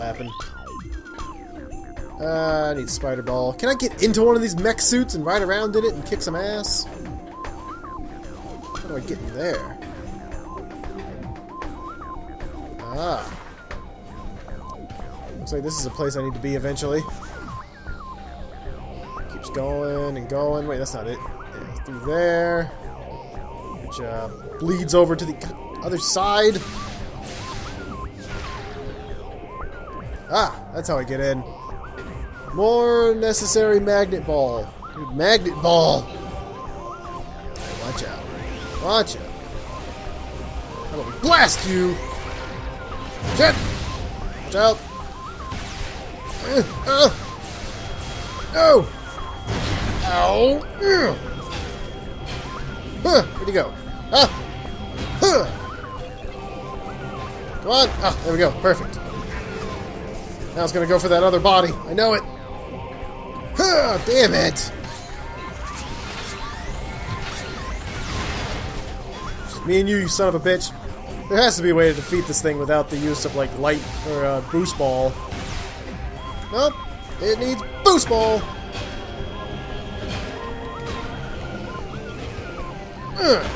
happen. Uh, I need spider ball. Can I get into one of these mech suits and ride around in it and kick some ass? How do I get in there? Ah. Looks like this is a place I need to be eventually. Keeps going and going. Wait, that's not it. Yeah, through there. Which uh, bleeds over to the other side. Ah, that's how I get in. More necessary magnet ball. Dude, magnet ball. Watch out. Watch out. I'm gonna blast you. Shit. Watch out. Uh, uh. Ow. Uh. Huh, where'd he go? Ah. Huh. Come on. Ah, there we go. Perfect. Now it's gonna go for that other body. I know it. Huh, damn it. Me and you, you son of a bitch. There has to be a way to defeat this thing without the use of, like, light or uh, boost ball. Nope. It needs boost ball. Ugh.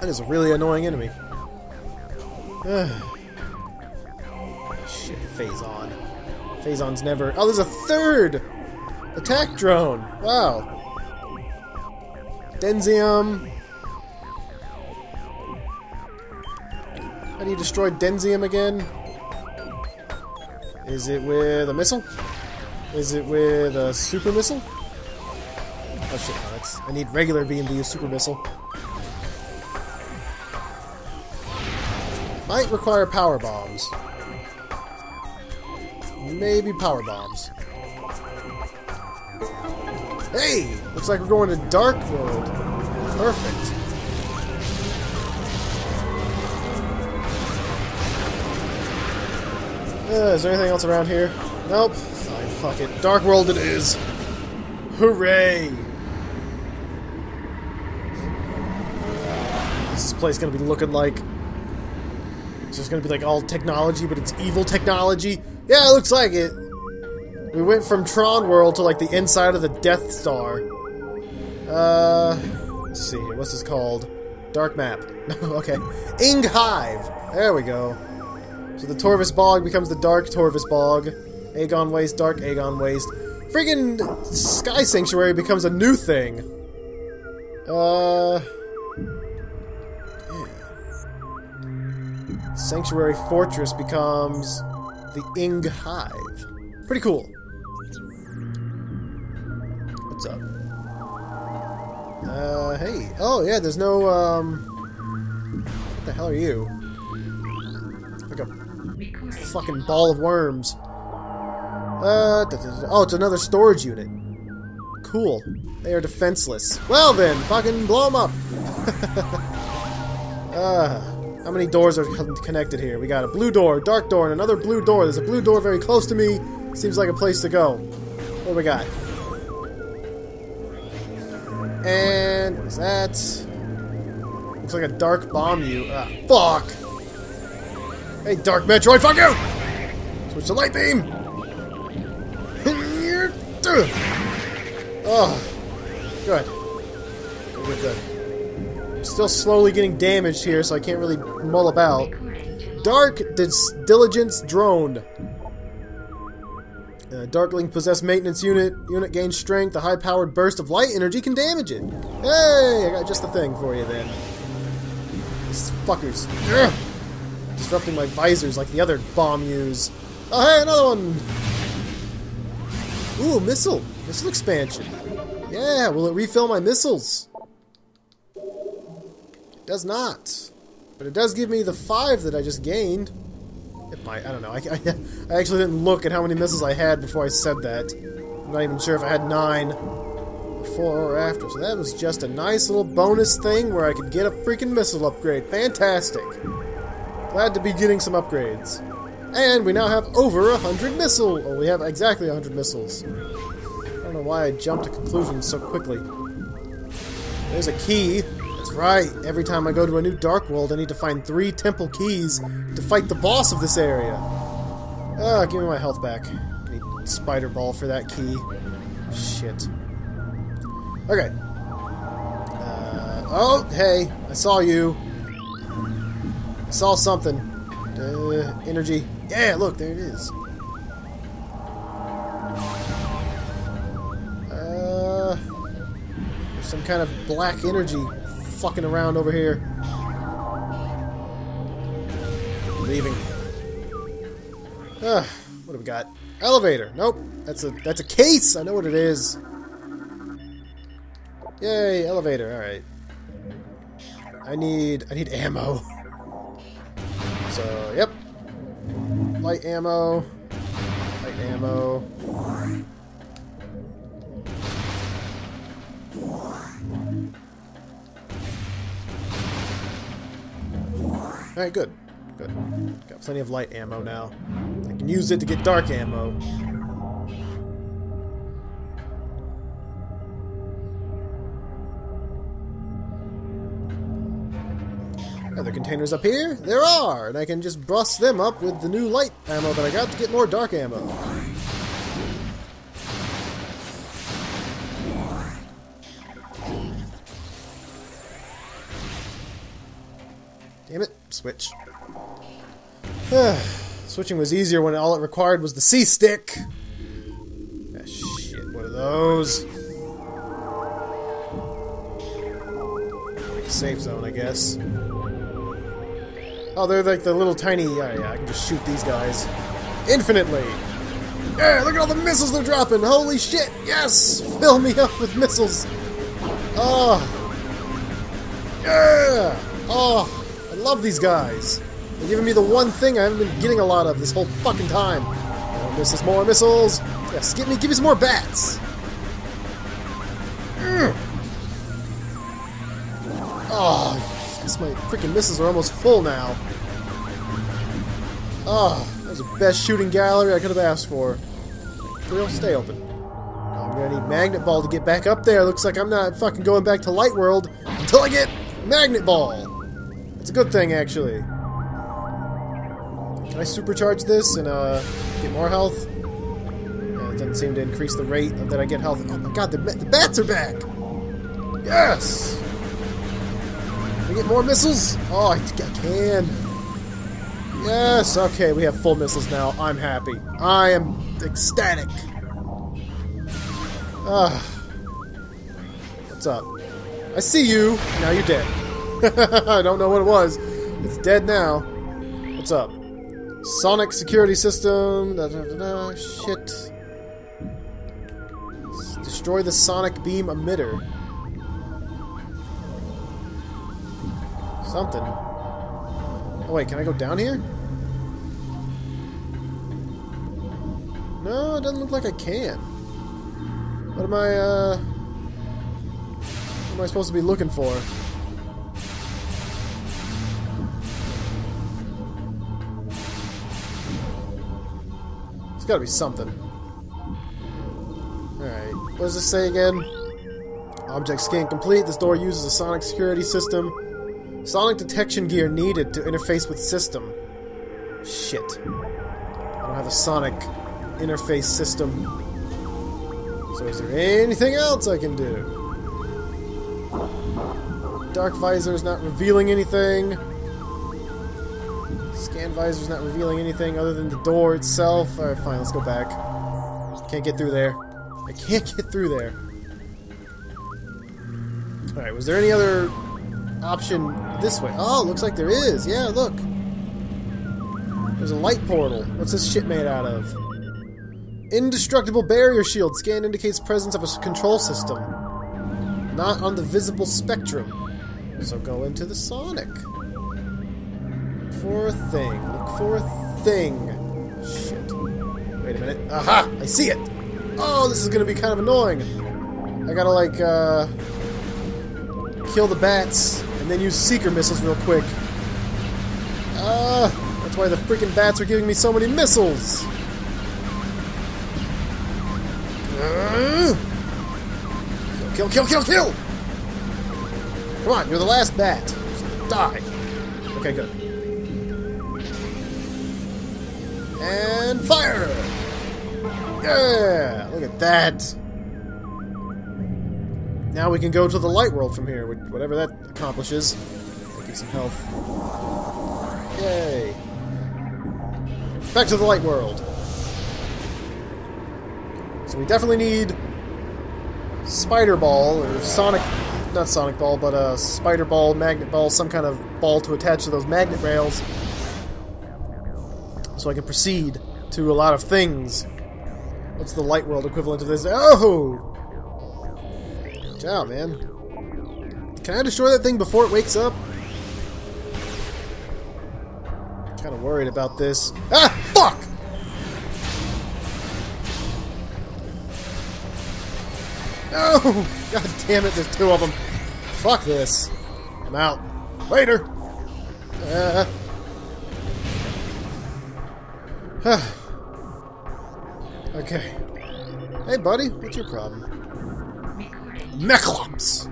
That is a really annoying enemy. Shit, Phazon. Phazon's never... Oh, there's a third! Attack drone! Wow. Denzium. How do you destroy Denzium again? Is it with a missile? Is it with a super missile? Oh shit, that's... I need regular beam to use super missile. Might require power bombs. Maybe power bombs. Hey! Looks like we're going to Dark World. Perfect. Uh, is there anything else around here? Nope. Fine, fuck it. Dark World it is. Hooray! What's this place gonna be looking like? It's just gonna be like all technology, but it's evil technology. Yeah, it looks like it. We went from Tron World to like the inside of the Death Star. Uh, let's see. What's this called? Dark map. okay. Ing Hive. There we go. So the Torvus Bog becomes the Dark Torvus Bog. Agon Waste, Dark Agon Waste. Friggin' Sky Sanctuary becomes a new thing. Uh. Sanctuary Fortress becomes the Ing Hive. Pretty cool. What's up? Uh, hey. Oh, yeah, there's no, um... What the hell are you? Like a fucking ball of worms. Uh, da, da, da. oh, it's another storage unit. Cool. They are defenseless. Well then, fucking blow them up. uh, how many doors are connected here? We got a blue door, dark door, and another blue door. There's a blue door very close to me. Seems like a place to go. What do we got? And what is that? Looks like a dark bomb you. Ah, fuck! Hey, Dark Metroid, fuck you! Switch to light beam! Oh, good. Good, good, good. Still slowly getting damaged here, so I can't really mull about. Dark Dis Diligence Drone. Uh, Darkling possessed maintenance unit. Unit gains strength. A high-powered burst of light energy can damage it. Hey, I got just the thing for you then. These fuckers. Ugh. Disrupting my visors like the other bomb use. Oh, hey, another one! Ooh, missile! Missile expansion. Yeah, will it refill my missiles? Does not. But it does give me the five that I just gained. It might, I don't know. I, I, I actually didn't look at how many missiles I had before I said that. I'm not even sure if I had nine before or after. So that was just a nice little bonus thing where I could get a freaking missile upgrade. Fantastic. Glad to be getting some upgrades. And we now have over a hundred missiles. Oh, we have exactly a hundred missiles. I don't know why I jumped to conclusions so quickly. There's a key. Right. Every time I go to a new Dark World, I need to find three temple keys to fight the boss of this area. Ah, give me my health back. I need Spider Ball for that key. Shit. Okay. Uh, oh, hey. I saw you. I saw something. Uh, energy. Yeah, look, there it is. Uh, some kind of black energy fucking around over here. Leaving. Ah, what have we got? Elevator. Nope. That's a that's a case. I know what it is. Yay, elevator. All right. I need I need ammo. So, yep. Light ammo. Light ammo. Alright, good. Good. Got plenty of light ammo now. I can use it to get dark ammo. Are there containers up here? There are! And I can just bust them up with the new light ammo that I got to get more dark ammo. Switch. Ah, switching was easier when all it required was the C-stick. Ah, shit, what are those? Like a safe zone, I guess. Oh, they're like the little tiny... Yeah, yeah, I can just shoot these guys. Infinitely! Yeah, look at all the missiles they're dropping! Holy shit! Yes! Fill me up with missiles! Oh! Yeah! Oh! Love these guys! They're giving me the one thing I haven't been getting a lot of this whole fucking time. More missiles, more missiles! Yes, give me, give me some more bats! Mm. Oh, guess my freaking missiles are almost full now. Oh, that was the best shooting gallery I could have asked for. Real, stay open. I'm gonna need Magnet Ball to get back up there. Looks like I'm not fucking going back to Light World until I get Magnet Ball. It's a good thing, actually. Can I supercharge this and uh, get more health? Yeah, it doesn't seem to increase the rate that I get health. Oh my god, the, the bats are back! Yes! Can we get more missiles? Oh, I, I can. Yes, okay, we have full missiles now. I'm happy. I am ecstatic. Ah. What's up? I see you. Now you're dead. I don't know what it was. It's dead now. What's up? Sonic security system. Da, da, da, Shit. Destroy the sonic beam emitter. Something. Oh wait, can I go down here? No, it doesn't look like I can. What am I, uh... What am I supposed to be looking for? Gotta be something. Alright, what does this say again? Object scan complete. This door uses a sonic security system. Sonic detection gear needed to interface with system. Shit. I don't have a sonic interface system. So is there anything else I can do? Dark visor is not revealing anything. Scan visor's not revealing anything other than the door itself. Alright, fine, let's go back. Can't get through there. I can't get through there. Alright, was there any other option this way? Oh, looks like there is. Yeah, look. There's a light portal. What's this shit made out of? Indestructible barrier shield. Scan indicates presence of a control system. Not on the visible spectrum. So go into the Sonic. For a thing. Look for a thing. Shit. Wait a minute. Aha! I see it! Oh, this is gonna be kind of annoying. I gotta, like, uh... Kill the bats, and then use Seeker missiles real quick. Ah! Uh, that's why the freaking bats are giving me so many missiles! Uh, kill, kill, kill, kill! Come on, you're the last bat. Just die. Okay, good. And fire! Yeah! Look at that! Now we can go to the light world from here, whatever that accomplishes. Get some health. Yay! Back to the light world. So we definitely need Spider Ball, or Sonic, not Sonic Ball, but a Spider Ball, Magnet Ball, some kind of ball to attach to those magnet rails. So I can proceed to a lot of things. What's the light world equivalent of this? Oh! Watch out, man. Can I destroy that thing before it wakes up? kind of worried about this. Ah! Fuck! No! God damn it, there's two of them. Fuck this. I'm out. Later! Uh. okay. Hey, buddy, what's your problem? Mechalops!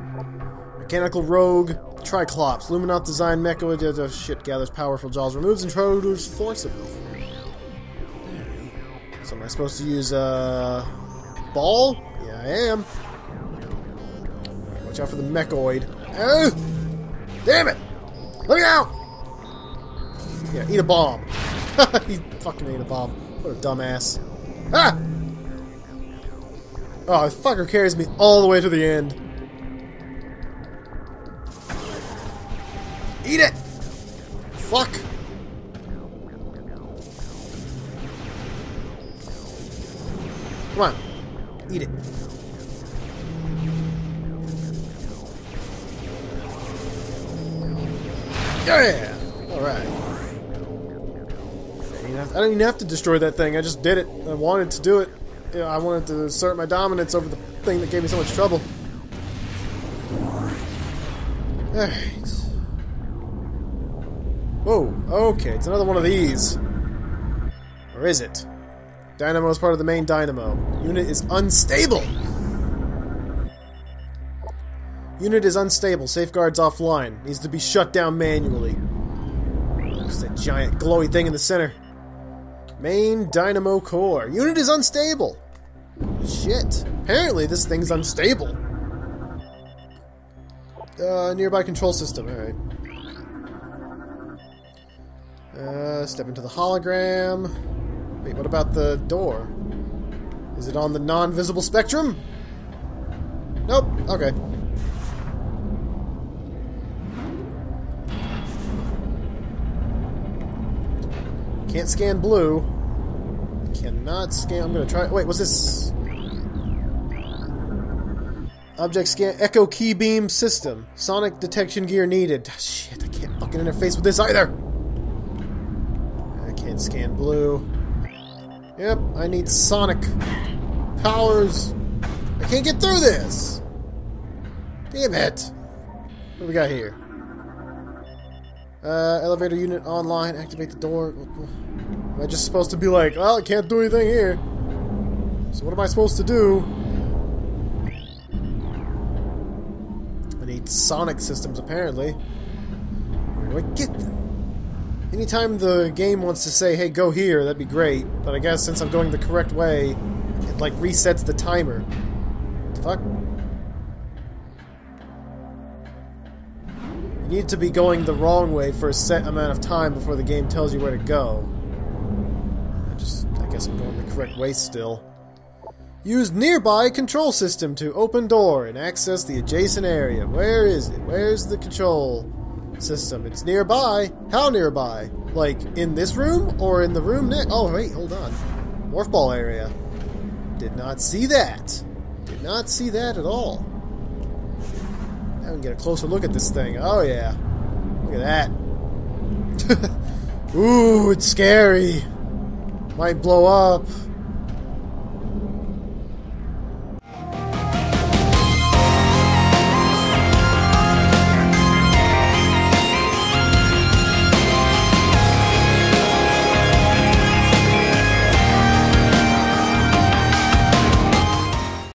Mechanical Rogue, Triclops, Luminoth Design Mecha, uh, shit, gathers powerful jaws, removes intruders forcibly. So am I supposed to use, uh, ball? Yeah, I am. Watch out for the Mechoid. Oh! Damn it! Let me out! Yeah, eat a bomb. he fucking ate a bomb. What a dumbass. Ah! Oh, this fucker carries me all the way to the end. Eat it! Fuck! Come on. Eat it. Yeah! Alright. I don't even have to destroy that thing. I just did it. I wanted to do it. You know, I wanted to assert my dominance over the thing that gave me so much trouble. Alright. Whoa, okay, it's another one of these. Or is it? Dynamo is part of the main dynamo. Unit is unstable! Unit is unstable. Safeguards offline. Needs to be shut down manually. There's that giant glowy thing in the center. Main dynamo core. Unit is unstable. Shit. Apparently this thing's unstable. Uh, nearby control system. Alright. Uh, step into the hologram. Wait, what about the door? Is it on the non-visible spectrum? Nope. Okay. Can't scan blue. Cannot scan. I'm gonna try. Wait, what's this? Object scan. Echo key beam system. Sonic detection gear needed. Ah, shit, I can't fucking interface with this either. I can't scan blue. Yep, I need Sonic powers. I can't get through this. Damn it. What do we got here? Uh, elevator unit online. Activate the door. Am I just supposed to be like, well, I can't do anything here. So what am I supposed to do? I need sonic systems, apparently. Where do I get them? Anytime the game wants to say, hey, go here, that'd be great. But I guess since I'm going the correct way, it, like, resets the timer. What the fuck? You need to be going the wrong way for a set amount of time before the game tells you where to go. I just, I guess I'm going the correct way still. Use nearby control system to open door and access the adjacent area. Where is it? Where's the control system? It's nearby. How nearby? Like, in this room? Or in the room next? Oh, wait, hold on. Morph ball area. Did not see that. Did not see that at all. I can get a closer look at this thing. Oh, yeah. Look at that. Ooh, it's scary. Might blow up.